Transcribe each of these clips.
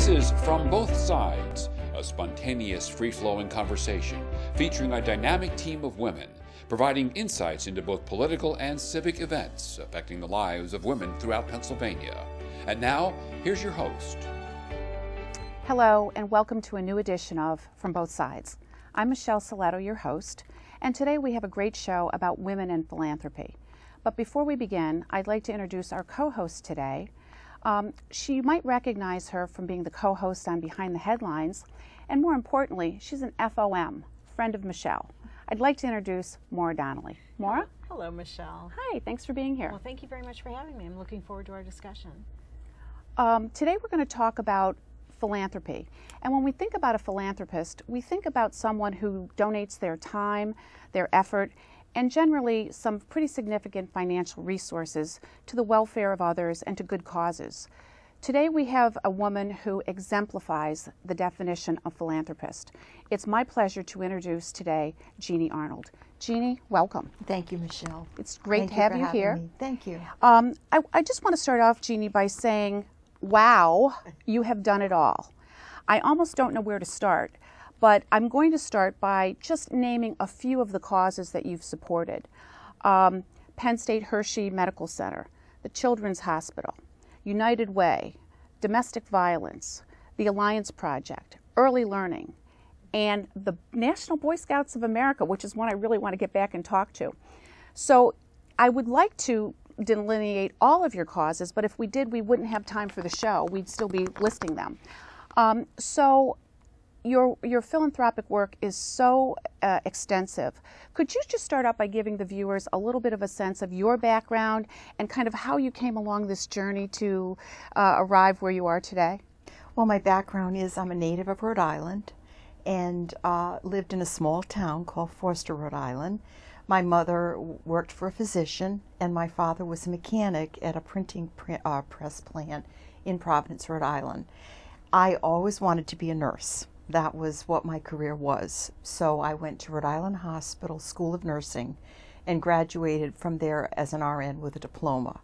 This is From Both Sides, a spontaneous, free flowing conversation featuring a dynamic team of women, providing insights into both political and civic events affecting the lives of women throughout Pennsylvania. And now, here's your host. Hello, and welcome to a new edition of From Both Sides. I'm Michelle Saletto, your host, and today we have a great show about women and philanthropy. But before we begin, I'd like to introduce our co host today. Um, she might recognize her from being the co host on Behind the Headlines, and more importantly, she's an FOM, friend of Michelle. I'd like to introduce Maura Donnelly. Maura? Hello, Michelle. Hi, thanks for being here. Well, thank you very much for having me. I'm looking forward to our discussion. Um, today we're going to talk about philanthropy. And when we think about a philanthropist, we think about someone who donates their time, their effort, and generally some pretty significant financial resources to the welfare of others and to good causes. Today we have a woman who exemplifies the definition of philanthropist. It's my pleasure to introduce today Jeannie Arnold. Jeannie, welcome. Thank you, Michelle. It's great Thank to have you, you, here. me. Thank you. Um, I, I just want to start off, Jeannie, by saying, wow, you have done it all. I almost don't know where to start, but I'm going to start by just naming a few of the causes that you've supported um, Penn State Hershey Medical Center, the Children's Hospital, United Way, domestic violence, the Alliance Project, early learning, and the National Boy Scouts of America, which is one I really want to get back and talk to. So I would like to delineate all of your causes, but if we did, we wouldn't have time for the show. We'd still be listing them. Um, so your your philanthropic work is so uh, extensive. Could you just start out by giving the viewers a little bit of a sense of your background and kind of how you came along this journey to uh, arrive where you are today? Well, my background is I'm a native of Rhode Island and uh, lived in a small town called Foster, Rhode Island. My mother worked for a physician, and my father was a mechanic at a printing uh, press plant in Providence, Rhode Island. I always wanted to be a nurse. That was what my career was. So I went to Rhode Island Hospital School of Nursing and graduated from there as an RN with a diploma.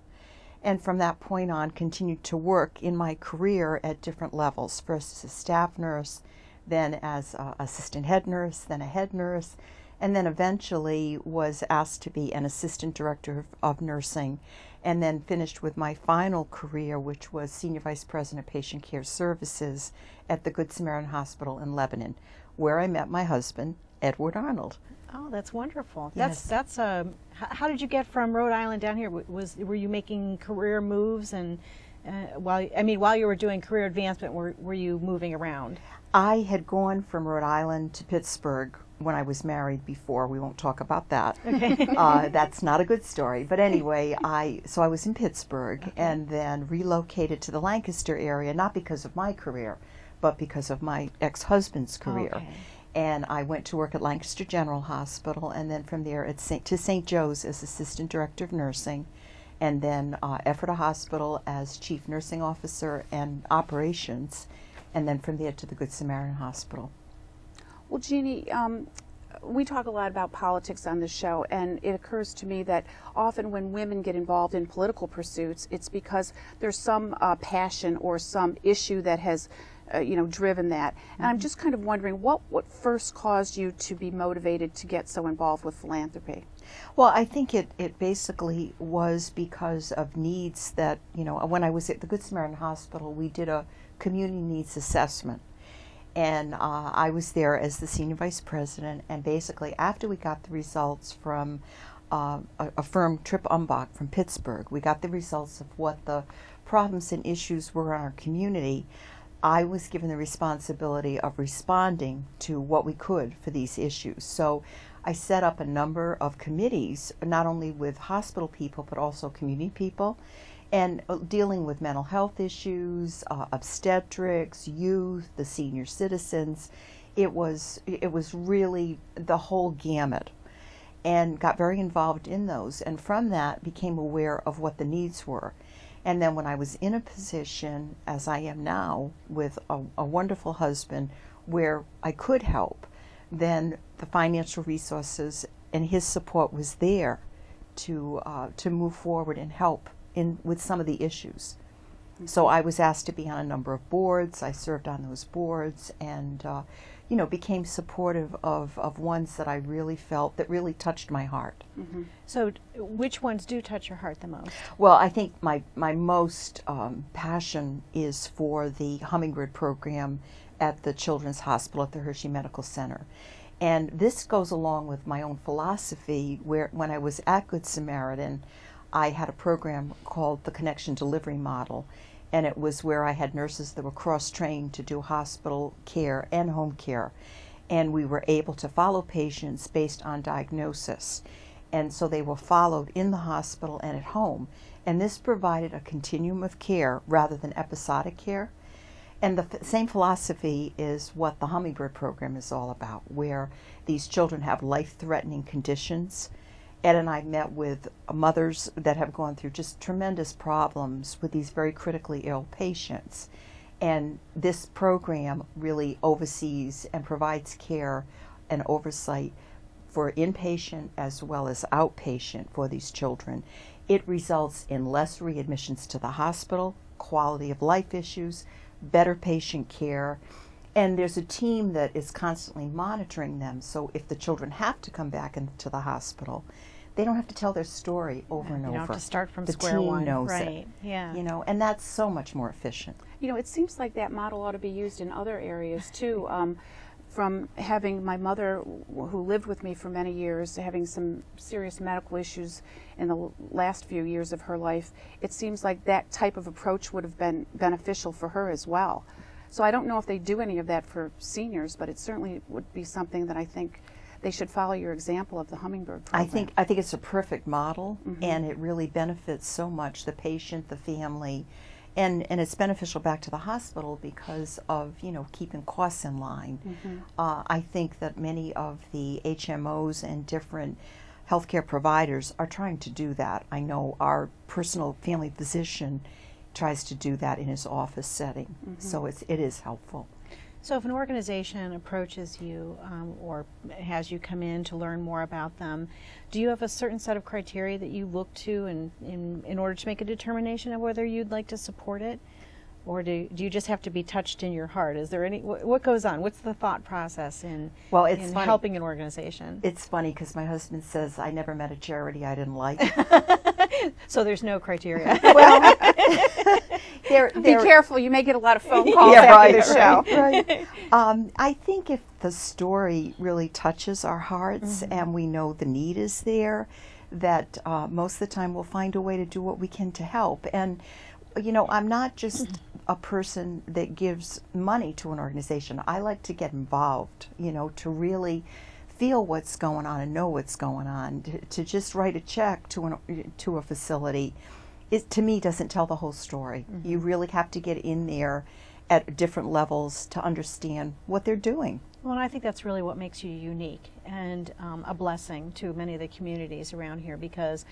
And from that point on, continued to work in my career at different levels. First as a staff nurse, then as an assistant head nurse, then a head nurse, and then eventually was asked to be an assistant director of, of nursing and then finished with my final career, which was Senior Vice President of Patient Care Services at the Good Samaritan Hospital in Lebanon, where I met my husband, Edward Arnold. Oh, that's wonderful. Yes. That's that's um. How did you get from Rhode Island down here? Was were you making career moves and uh, while I mean while you were doing career advancement, were were you moving around? I had gone from Rhode Island to Pittsburgh when I was married before. We won't talk about that. Okay. uh, that's not a good story. But anyway, I so I was in Pittsburgh Okay. and then relocated to the Lancaster area, not because of my career, but because of my ex-husband's career. Okay. And I went to work at Lancaster General Hospital, and then from there at Saint, to St. Joe's as assistant director of nursing, and then uh, Ephrata Hospital as chief nursing officer and operations, and then from there to the Good Samaritan Hospital. Well, Jeannie, um, we talk a lot about politics on this show, and it occurs to me that often when women get involved in political pursuits, it's because there's some uh, passion or some issue that has, uh, you know, driven that. And I'm just kind of wondering what what first caused you to be motivated to get so involved with philanthropy. Well, I think it, it basically was because of needs that, you know, when I was at the Good Samaritan Hospital, we did a community needs assessment. And uh, I was there as the senior vice president. And basically, after we got the results from uh, a, a firm, Tripp Umbach from Pittsburgh, we got the results of what the problems and issues were in our community. I was given the responsibility of responding to what we could for these issues. So I set up a number of committees, not only with hospital people, but also community people, and uh, dealing with mental health issues, uh, obstetrics, youth, the senior citizens. It was, it was really the whole gamut and got very involved in those. And from that, became aware of what the needs were. And then when I was in a position, as I am now, with a, a wonderful husband where I could help, then the financial resources and his support was there to uh, to move forward and help in with some of the issues. So I was asked to be on a number of boards. I served on those boards and, uh, you know, became supportive of, of ones that I really felt that really touched my heart. So, which ones do touch your heart the most? Well, I think my, my most um, passion is for the Hummingbird program at the Children's Hospital at the Hershey Medical Center. And this goes along with my own philosophy where when I was at Good Samaritan, I had a program called the Connection Delivery Model. And it was where I had nurses that were cross trained to do hospital care and home care. And we were able to follow patients based on diagnosis and so they were followed in the hospital and at home. And this provided a continuum of care rather than episodic care. And the same philosophy is what the Hummingbird program is all about, where these children have life threatening conditions. Ed and I met with mothers that have gone through just tremendous problems with these very critically ill patients. And this program really oversees and provides care and oversight for inpatient as well as outpatient for these children. It results in less readmissions to the hospital, quality of life issues, better patient care, and there's a team that is constantly monitoring them. So if the children have to come back into the hospital, they don't have to tell their story over and You over. don't have to start from the square team one. knows right. it. Yeah. You know, and that's so much more efficient. You know, it seems like that model ought to be used in other areas too. Um, from having my mother, who lived with me for many years, having some serious medical issues in the last few years of her life, it seems like that type of approach would have been beneficial for her as well. So I don't know if they do any of that for seniors, but it certainly would be something that I think they should follow your example of the hummingbird program. I think I think it's a perfect model, and it really benefits so much the patient, the family, and and it's beneficial back to the hospital because of you know keeping costs in line. Uh, I think that many of the HMOs and different healthcare providers are trying to do that. I know our personal family physician tries to do that in his office setting, so it's it is helpful. So, if an organization approaches you um, or has you come in to learn more about them, do you have a certain set of criteria that you look to in, in, in order to make a determination of whether you'd like to support it? Or do, do you just have to be touched in your heart? Is there any, wh- what goes on? What's the thought process in, Well, it's in funny. helping an organization? It's funny because my husband says I never met a charity I didn't like. so, there's no criteria. well, there, Be careful, you may get a lot of phone calls yeah, after right, the show. right, right. Um, I think if the story really touches our hearts and we know the need is there, that uh, most of the time we'll find a way to do what we can to help. And you know, I'm not just a person that gives money to an organization. I like to get involved. You know, to really feel what's going on and know what's going on. To, to just write a check to an to a facility, it to me doesn't tell the whole story. You really have to get in there at different levels to understand what they're doing. Well, and I think that's really what makes you unique and um, a blessing to many of the communities around here because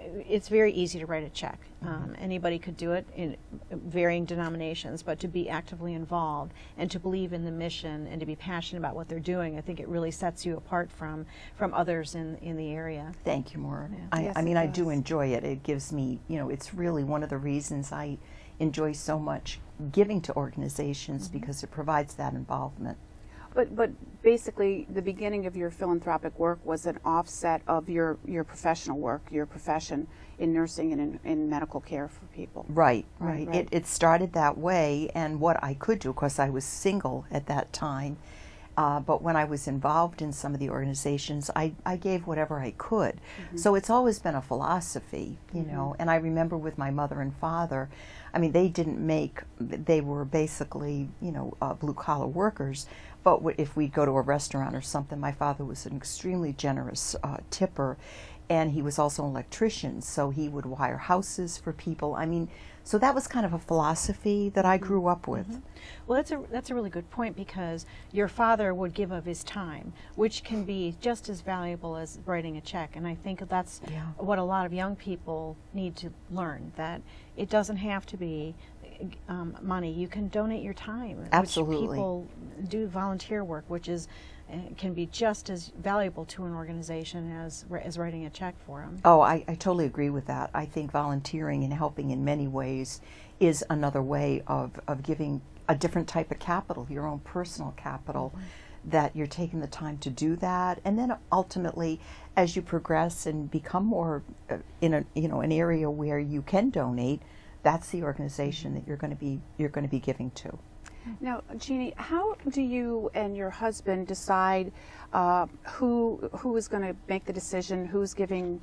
it's very easy to write a check. Um, anybody could do it in varying denominations, but to be actively involved and to believe in the mission and to be passionate about what they're doing, I think it really sets you apart from from others in in the area. Thank you, Maura. I, Yes, I mean, I do enjoy it. It gives me, you know, it's really one of the reasons I enjoy so much giving to organizations because it provides that involvement. But but basically, the beginning of your philanthropic work was an offset of your your professional work, your profession in nursing and in, in medical care for people. Right, Right, right. right. It, it started that way, and what I could do, because I was single at that time, uh, but when I was involved in some of the organizations, I, I gave whatever I could. Mm-hmm. So it's always been a philosophy, you know. And I remember with my mother and father, I mean, they didn't make, they were basically, you know, uh, blue collar workers. But w- if we'd go to a restaurant or something, my father was an extremely generous uh, tipper and he was also an electrician, so he would wire houses for people. I mean, so that was kind of a philosophy that I grew up with. Well, that's a that's a really good point because your father would give of his time, which can be just as valuable as writing a check. And I think that's Yeah. what a lot of young people need to learn that it doesn't have to be um, money. You can donate your time. Absolutely. Which people do volunteer work, which is uh, can be just as valuable to an organization as as writing a check for them. Oh, I, I totally agree with that. I think volunteering and helping in many ways is another way of, of giving a different type of capital, your own personal capital, mm-hmm. that you're taking the time to do that. And then ultimately, as you progress and become more uh, in a, you know, an area where you can donate, that's the organization that you're going to be, you're going to be giving to. Now, Jeannie, how do you and your husband decide uh, who who is going to make the decision, who's giving,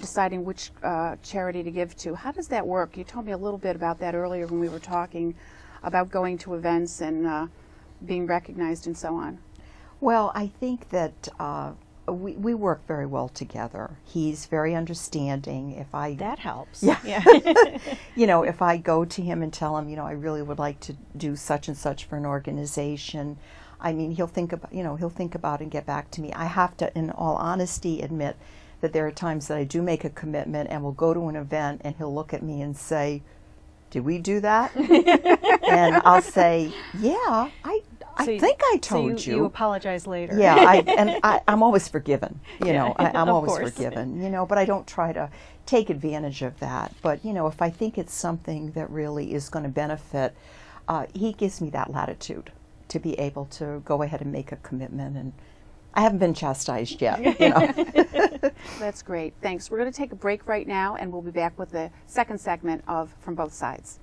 deciding which uh, charity to give to? How does that work? You told me a little bit about that earlier when we were talking about going to events and uh, being recognized and so on. Well, I think that uh, we, we work very well together. He's very understanding. If I that helps, yeah, yeah. you know, if I go to him and tell him, you know, I really would like to do such and such for an organization, I mean, he'll think about, you know, he'll think about and get back to me. I have to, in all honesty, admit that there are times that I do make a commitment and we'll go to an event and he'll look at me and say, "Did we do that?" and I'll say, "Yeah, I I so think I told so you, you. You apologize later. Yeah, I, and I, am always forgiven. You yeah, know, I, am always course. forgiven. You know, but I don't try to take advantage of that. But you know, if I think it's something that really is going to benefit, uh, he gives me that latitude to be able to go ahead and make a commitment. And I haven't been chastised yet. You know. That's great. Thanks. We're going to take a break right now, and we'll be back with the second segment of From Both Sides.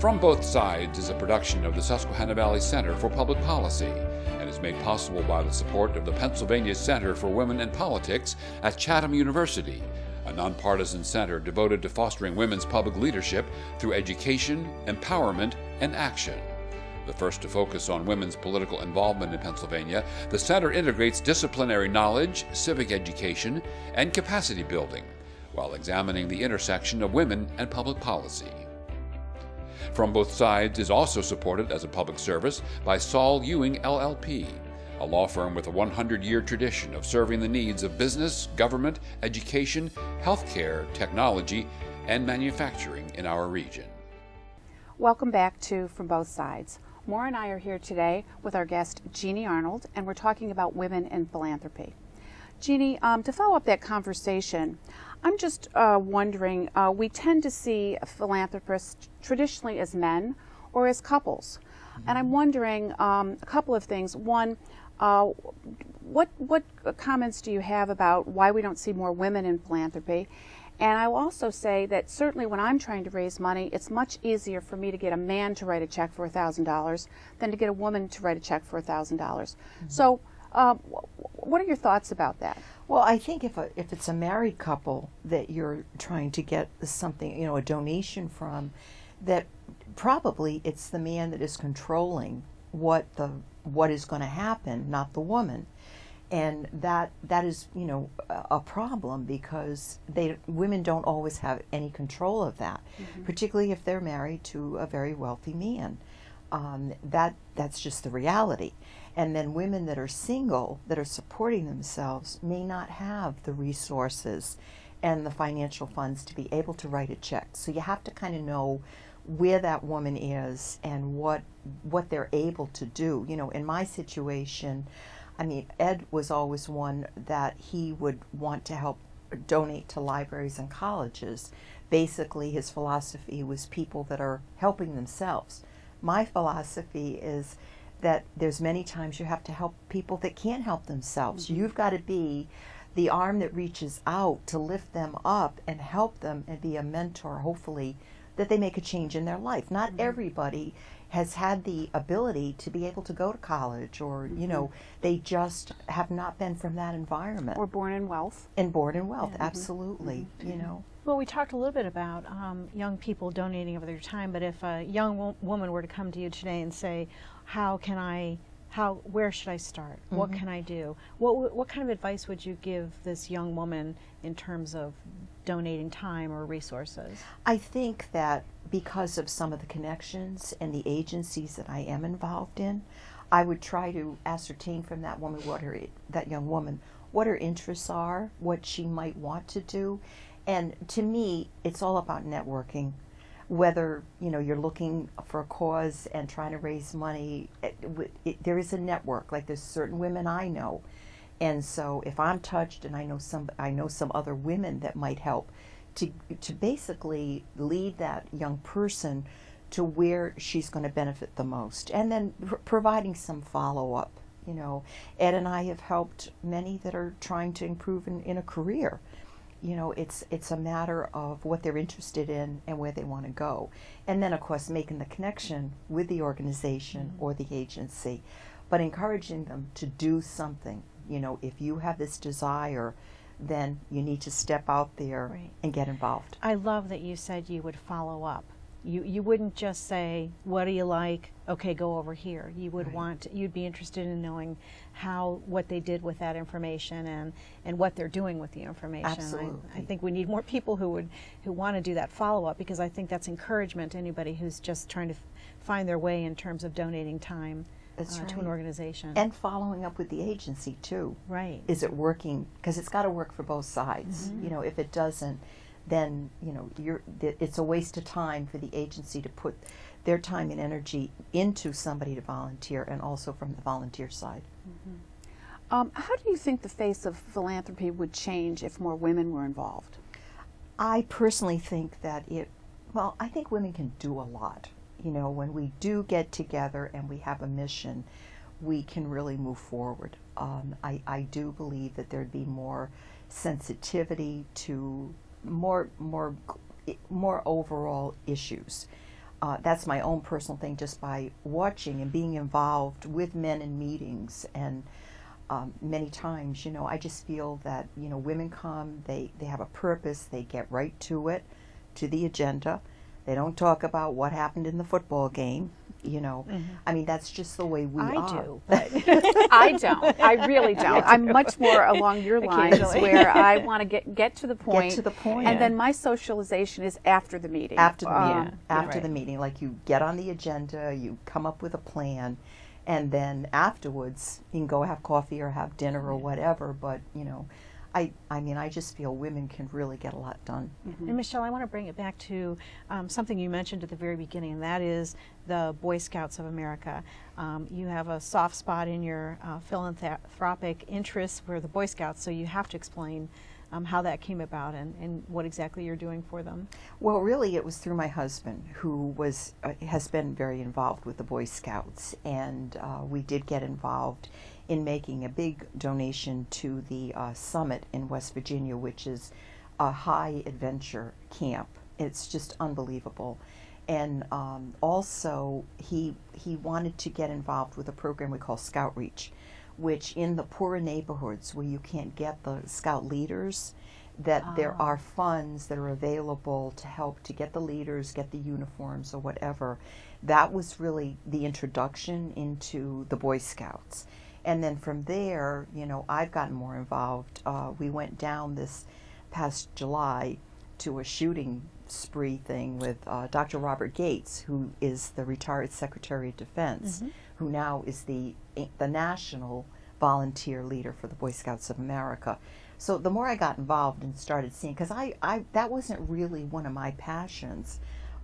From Both Sides is a production of the Susquehanna Valley Center for Public Policy and is made possible by the support of the Pennsylvania Center for Women and Politics at Chatham University, a nonpartisan center devoted to fostering women's public leadership through education, empowerment, and action. The first to focus on women's political involvement in Pennsylvania, the center integrates disciplinary knowledge, civic education, and capacity building while examining the intersection of women and public policy. From Both Sides is also supported as a public service by Saul Ewing LLP, a law firm with a 100 year tradition of serving the needs of business, government, education, healthcare, technology, and manufacturing in our region. Welcome back to From Both Sides. Maura and I are here today with our guest Jeannie Arnold, and we're talking about women in philanthropy. Jeannie, um, to follow up that conversation, I'm just uh, wondering, uh, we tend to see philanthropists traditionally as men or as couples. And I'm mm-hmm. wondering um, a couple of things. One, uh, what, what comments do you have about why we don't see more women in philanthropy? And I will also say that certainly when I'm trying to raise money, it's much easier for me to get a man to write a check for $1,000 than to get a woman to write a check for $1,000. Mm-hmm. So, uh, what are your thoughts about that? Well, I think if a, if it's a married couple that you're trying to get something, you know, a donation from, that probably it's the man that is controlling what the what is going to happen, not the woman, and that that is you know a, problem because they women don't always have any control of that, mm-hmm. particularly if they're married to a very wealthy man. Um, that that's just the reality. And then women that are single, that are supporting themselves, may not have the resources and the financial funds to be able to write a check. So you have to kind of know where that woman is and what what they're able to do. You know, in my situation, I mean, Ed was always one that he would want to help donate to libraries and colleges. Basically, his philosophy was people that are helping themselves. My philosophy is that there's many times you have to help people that can't help themselves. Mm-hmm. You've got to be the arm that reaches out to lift them up and help them and be a mentor, hopefully, that they make a change in their life. Not mm-hmm. everybody has had the ability to be able to go to college or, mm-hmm. you know, mm-hmm. they just have not been from that environment. Or born in wealth. And born in wealth, mm-hmm. absolutely, you mm-hmm. know. Well, we talked a little bit about um, young people donating of their time, but if a young wo- woman were to come to you today and say, how can I how where should I start? Mm-hmm. What can I do? What what kind of advice would you give this young woman in terms of donating time or resources? I think that because of some of the connections and the agencies that I am involved in, I would try to ascertain from that woman what her that young woman what her interests are, what she might want to do, and to me, it's all about networking. Whether you know you're looking for a cause and trying to raise money it, it, there is a network. Like there's certain women i know. And so if i'm touched and i know some i know some other women that might help to to basically lead that young person to where she's going to benefit the most. And then pr- providing some follow up you know. Ed and i have helped many that are trying to improve in, in a career you know it's it's a matter of what they're interested in and where they want to go and then of course making the connection with the organization mm-hmm. or the agency but encouraging them to do something you know if you have this desire then you need to step out there right. and get involved i love that you said you would follow up you you wouldn't just say what do you like okay go over here you would right. want you'd be interested in knowing how what they did with that information and and what they're doing with the information Absolutely. I, I think we need more people who would who want to do that follow up because I think that's encouragement to anybody who's just trying to find their way in terms of donating time uh, right. to an organization and following up with the agency too right is it working because it's got to work for both sides mm-hmm. you know if it doesn't then you know you're it's a waste of time for the agency to put their time and energy into somebody to volunteer and also from the volunteer side. Mm-hmm. Um, how do you think the face of philanthropy would change if more women were involved? I personally think that it, well, I think women can do a lot. You know, when we do get together and we have a mission, we can really move forward. Um, I, I do believe that there'd be more sensitivity to more more more overall issues. Uh, that's my own personal thing, just by watching and being involved with men in meetings and. Um, many times, you know, I just feel that you know women come, they they have a purpose, they get right to it, to the agenda. They don't talk about what happened in the football game you know mm-hmm. i mean that's just the way we I are do but i don't. I really don't. I'm much more along your lines where i want to get get to the point get to the point. and yeah. then my socialization is after the meeting. After the um, meeting after right. the meeting like you get on the agenda you come up with a plan and then afterwards you can go have coffee or have dinner or whatever but you know I, I mean, I just feel women can really get a lot done. Mm-hmm. And Michelle, I want to bring it back to um, something you mentioned at the very beginning, and that is the Boy Scouts of America. Um, you have a soft spot in your uh, philanthropic interests for the Boy Scouts, so you have to explain um, how that came about and, and what exactly you're doing for them. Well, really, it was through my husband, who was uh, has been very involved with the Boy Scouts, and uh, we did get involved in making a big donation to the uh, summit in West Virginia, which is a high adventure camp. It's just unbelievable. And um, also, he he wanted to get involved with a program we call Scout Reach, which in the poorer neighborhoods where you can't get the scout leaders, that oh. there are funds that are available to help to get the leaders, get the uniforms or whatever. That was really the introduction into the Boy Scouts. And then from there, you know, I've gotten more involved. Uh, we went down this past July to a shooting spree thing with uh, Dr. Robert Gates, who is the retired Secretary of Defense, mm-hmm. who now is the the national volunteer leader for the Boy Scouts of America. So the more I got involved and started seeing, because I, I that wasn't really one of my passions,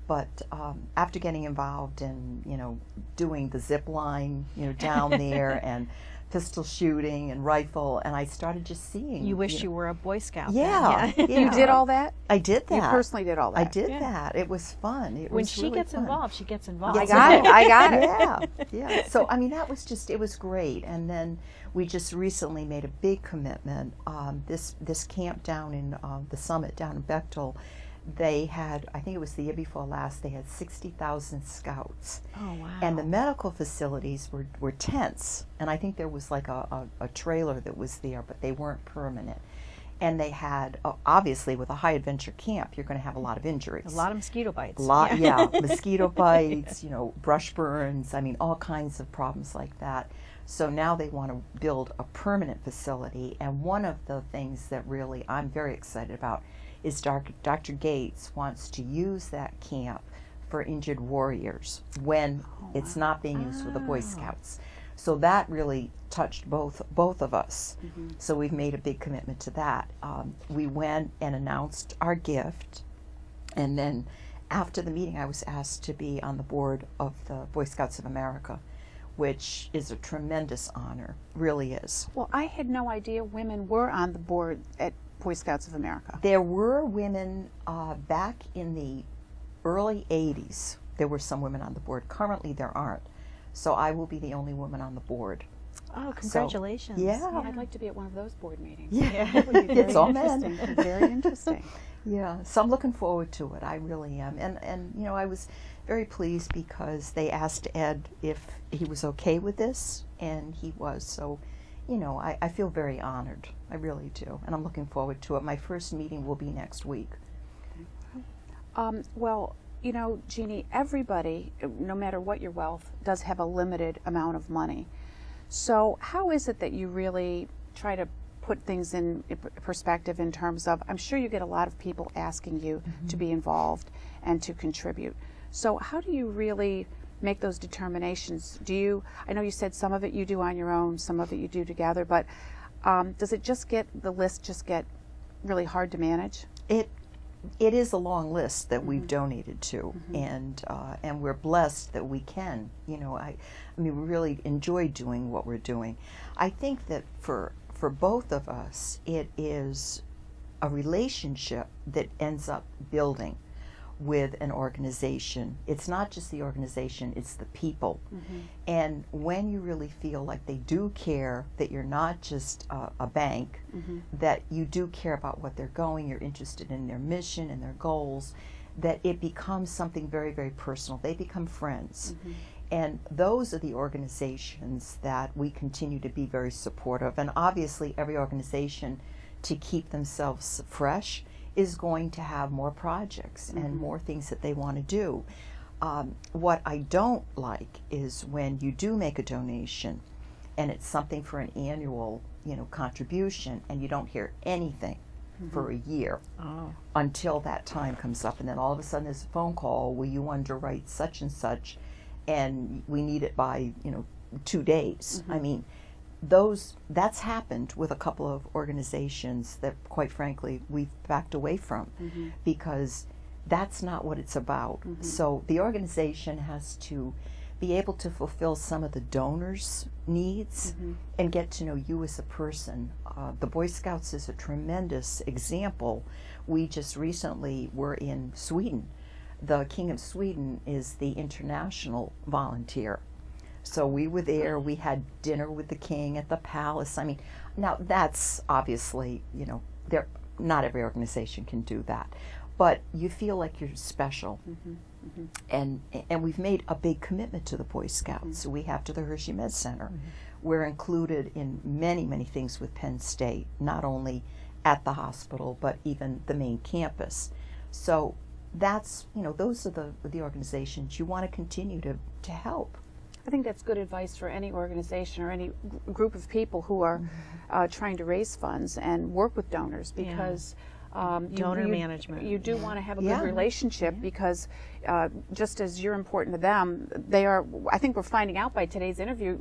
but um, after getting involved in you know doing the zip line you know down there and pistol shooting and rifle and I started just seeing you wish you, know, you were a boy scout yeah, yeah. you did all that? I did that. you personally did all that. I did yeah. that. It was fun. It when was she really gets fun. involved she gets involved. I got it. I got it. Yeah yeah. So I mean that was just it was great. And then we just recently made a big commitment um, this this camp down in uh, the summit down in Bechtel they had, I think it was the year before last, they had 60,000 scouts. Oh, wow. And the medical facilities were, were tents. And I think there was like a, a, a trailer that was there, but they weren't permanent. And they had, uh, obviously, with a high adventure camp, you're going to have a lot of injuries. A lot of mosquito bites. A lot, yeah, yeah mosquito bites, you know, brush burns, I mean, all kinds of problems like that. So now they want to build a permanent facility. And one of the things that really I'm very excited about is Dr. Gates wants to use that camp for injured warriors when oh, it's not being used for the Boy Scouts. So that really touched both both of us. Mm-hmm. So we've made a big commitment to that. Um, we went and announced our gift, and then after the meeting, I was asked to be on the board of the Boy Scouts of America, which is a tremendous honor, really is. Well, I had no idea women were on the board at Boy Scouts of America. There were women uh, back in the early 80s. There were some women on the board. Currently, there aren't. So I will be the only woman on the board. Oh, congratulations. yeah. I'd like to be at one of those board meetings. Yeah, That would very it's all men. interesting. Very interesting. Yeah, so I'm looking forward to it. I really am. And and you know, I was very pleased because they asked Ed if he was okay with this, and he was. So, you know, I, I feel very honored. I really do, and I'm looking forward to it. My first meeting will be next week. Um, well, you know, Jeannie, everybody, no matter what your wealth, does have a limited amount of money. So, how is it that you really try to put things in perspective in terms of? I'm sure you get a lot of people asking you to be involved and to contribute. So, how do you really make those determinations? Do you? I know you said some of it you do on your own, some of it you do together, but um, does it just get the list just get really hard to manage? It it is a long list that we've donated to, and uh, and we're blessed that we can. You know, I I mean, we really enjoy doing what we're doing. I think that for for both of us, it is a relationship that ends up building with an organization. It's not just the organization, it's the people. Mm-hmm. And when you really feel like they do care, that you're not just a, a bank, mm-hmm. that you do care about what they're going, you're interested in their mission and their goals, that it becomes something very, very personal. They become friends. Mm-hmm. And those are the organizations that we continue to be very supportive. And obviously, every organization, to keep themselves fresh, is going to have more projects and mm-hmm. more things that they want to do. Um, what I don't like is when you do make a donation and it's something for an annual, you know, contribution and you don't hear anything mm-hmm. for a year Oh. until that time comes up and then all of a sudden there's a phone call will you underwrite such and such? and we need it by you know two days. I mm-hmm. mean those that's happened with a couple of organizations that quite frankly we've backed away from mm-hmm. because that's not what it's about. Mm-hmm. So the organization has to be able to fulfill some of the donors needs mm-hmm. and get to know you as a person. Uh, the boy scouts is a tremendous example. We just recently were in sweden. The king of sweden is the international volunteer so we were there. We had dinner with the king at the palace. I mean, now that's obviously, you know, there. Not every organization can do that, but you feel like you're special. Mm-hmm, mm-hmm. And and we've made a big commitment to the Boy Scouts. Mm-hmm. We have to the Hershey Med Center. We're included in many many things with Penn State, not only at the hospital but even the main campus. So that's you know those are the the organizations you want to continue to to help. I think that's good advice for any organization or any group of people who are uh, trying to raise funds and work with donors because um, you- Donor you, management. You do want to have a Yeah. good relationship because uh, just as you're important to them, they are. I think we're finding out by today's interview,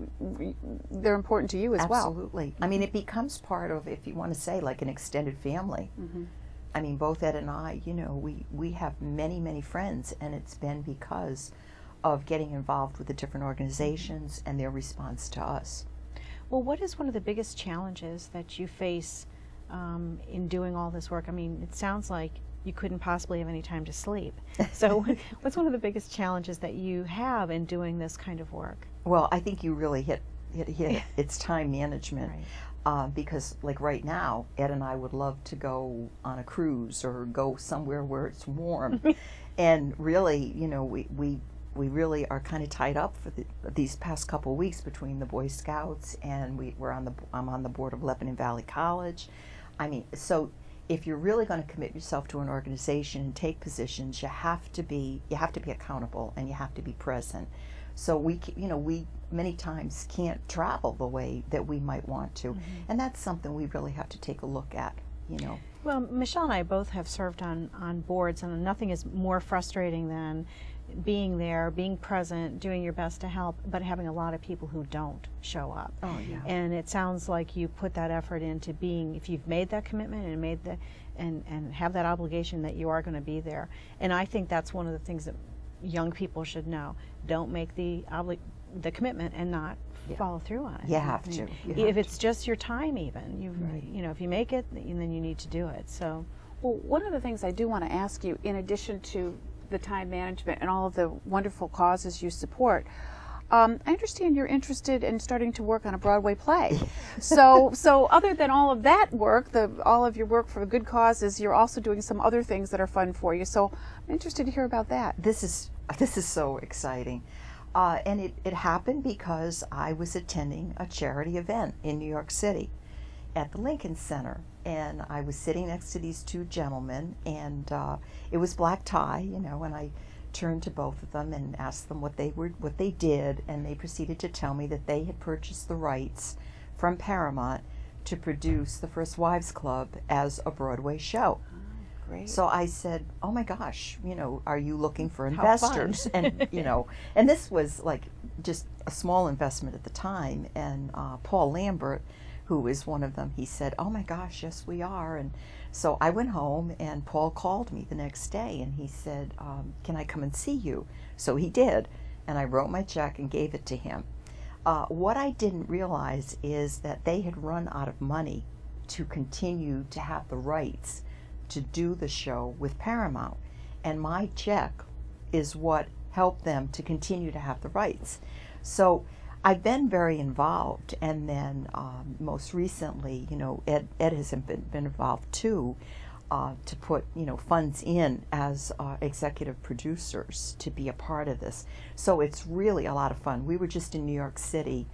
they're important to you as well. Absolutely. I mean, it becomes part of, if you want to say, like an extended family. I mean, both Ed and I, you know, we, we have many, many friends, and it's been because of getting involved with the different organizations and their response to us. Well, what is one of the biggest challenges that you face um, in doing all this work? I mean, it sounds like you couldn't possibly have any time to sleep. So, what's one of the biggest challenges that you have in doing this kind of work? Well, I think you really hit hit, hit it. It's time management. Right. Uh, because, like right now, Ed and I would love to go on a cruise or go somewhere where it's warm. and really, you know, we, we, we really are kind of tied up for the, these past couple of weeks between the Boy Scouts and we, we're on the, I'm on the board of Lebanon Valley College. I mean, so if you're really going to commit yourself to an organization and take positions, you have to be you have to be accountable and you have to be present. So we, you know, we many times can't travel the way that we might want to, mm-hmm. and that's something we really have to take a look at. you know. Well, Michelle and I both have served on, on boards, and nothing is more frustrating than being there, being present, doing your best to help, but having a lot of people who don't show up. Oh, yeah. And it sounds like you put that effort into being, if you've made that commitment and made the, and, and have that obligation that you are going to be there. And I think that's one of the things that young people should know. Don't make the obli- the commitment and not follow through on it. You have I mean, to. You if have it's just your time, even you, you know, if you make it, then you need to do it. So. Well, one of the things I do want to ask you, in addition to the time management and all of the wonderful causes you support, um, I understand you're interested in starting to work on a Broadway play. so, so other than all of that work, the all of your work for good causes, you're also doing some other things that are fun for you. So, I'm interested to hear about that. this is this is so exciting. Uh, and it, it happened because I was attending a charity event in New York City at the Lincoln Center. And I was sitting next to these two gentlemen, and uh, it was black tie, you know, and I turned to both of them and asked them what they were what they did and they proceeded to tell me that they had purchased the rights from Paramount to produce the First Wives Club as a Broadway show. Great. So I said, "Oh my gosh, you know, are you looking for investors?" and you know, and this was like just a small investment at the time. And uh, Paul Lambert, who is one of them, he said, "Oh my gosh, yes, we are." And so I went home, and Paul called me the next day, and he said, um, "Can I come and see you?" So he did, and I wrote my check and gave it to him. Uh, what I didn't realize is that they had run out of money to continue to have the rights to do the show with Paramount. And my check is what helped them to continue to have the rights. So I've been very involved. And then um, most recently, you know, Ed, Ed has been, been involved too. Uh, to put you know funds in as uh, executive producers to be a part of this, so it's really a lot of fun. We were just in New York City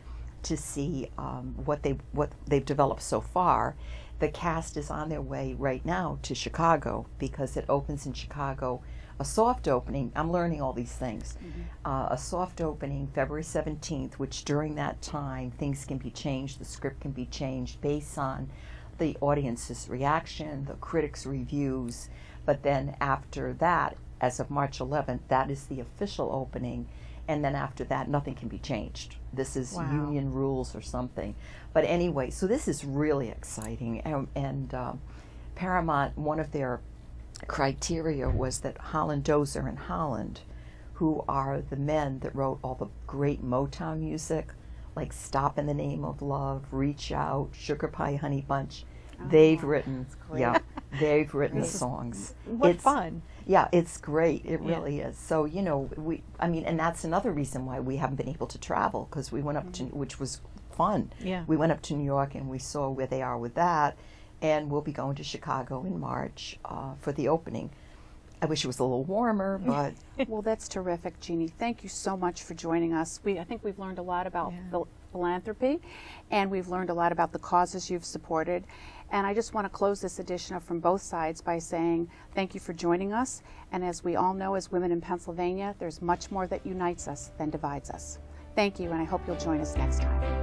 to see um, what they what they've developed so far. The cast is on their way right now to Chicago because it opens in Chicago. A soft opening. I'm learning all these things. Uh, a soft opening February 17th, which during that time things can be changed. The script can be changed based on the audience's reaction, the critics' reviews. But then after that, as of March 11th, that is the official opening. And then after that, nothing can be changed. This is Wow. union rules or something. But anyway, so this is really exciting. And, and um, Paramount, one of their criteria was that Holland Dozier and Holland, who are the men that wrote all the great Motown music, like Stop in the Name of Love, Reach Out, Sugar Pie Honey Bunch, oh, they've written, yeah, they've written the songs. What It's- fun. yeah, it's great. It Yeah. really is. So you know, we. I mean, and that's another reason why we haven't been able to travel because we went up to, mm-hmm. which was fun. Yeah. We went up to New York and we saw where they are with that, and we'll be going to Chicago in March uh, for the opening. I wish it was a little warmer, but well, that's terrific, Jeannie. Thank you so much for joining us. We, I think we've learned a lot about Yeah. philanthropy, and we've learned a lot about the causes you've supported. And I just want to close this edition of From Both Sides by saying thank you for joining us. And as we all know, as women in Pennsylvania, there's much more that unites us than divides us. Thank you, and I hope you'll join us next time.